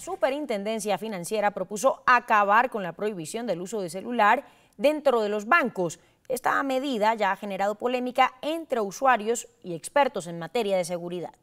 La Superintendencia Financiera propuso acabar con la prohibición del uso de celular dentro de los bancos. Esta medida ya ha generado polémica entre usuarios y expertos en materia de seguridad.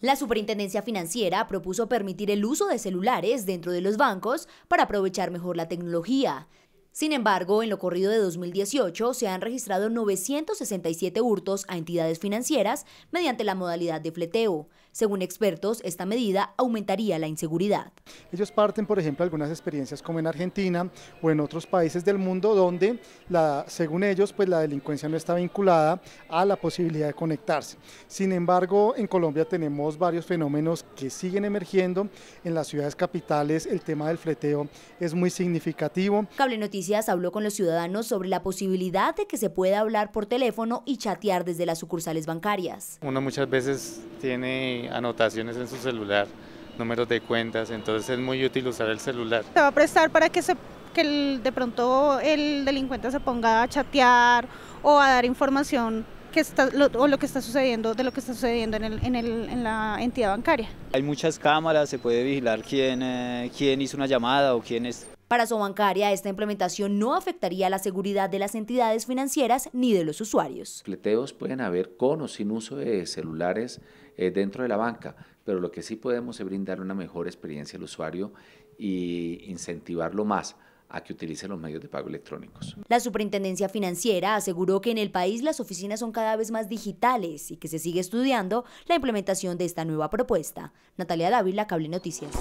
La Superintendencia Financiera propuso permitir el uso de celulares dentro de los bancos para aprovechar mejor la tecnología. Sin embargo, en lo corrido de 2018 se han registrado 967 hurtos a entidades financieras mediante la modalidad de fleteo. Según expertos, esta medida aumentaría la inseguridad. Ellos parten, por ejemplo, algunas experiencias como en Argentina o en otros países del mundo donde, la, según ellos, pues la delincuencia no está vinculada a la posibilidad de conectarse. Sin embargo, en Colombia tenemos varios fenómenos que siguen emergiendo. En las ciudades capitales el tema del fleteo es muy significativo. Cable Noticias habló con los ciudadanos sobre la posibilidad de que se pueda hablar por teléfono y chatear desde las sucursales bancarias. Uno muchas veces tiene anotaciones en su celular, números de cuentas, entonces es muy útil usar el celular. Se va a prestar para que, se, que de pronto el delincuente se ponga a chatear o a dar información que está, lo, o lo que está sucediendo, de lo que está sucediendo en, el, en, el, en, la entidad bancaria. Hay muchas cámaras, se puede vigilar quién, eh, quién hizo una llamada o quién es. Para Sobancaria, esta implementación no afectaría la seguridad de las entidades financieras ni de los usuarios. Fleteos pueden haber con o sin uso de celulares eh, dentro de la banca, pero lo que sí podemos es brindar una mejor experiencia al usuario y incentivarlo más a que utilice los medios de pago electrónicos. La Superintendencia Financiera aseguró que en el país las oficinas son cada vez más digitales y que se sigue estudiando la implementación de esta nueva propuesta. Natalia Dávila, Cable Noticias.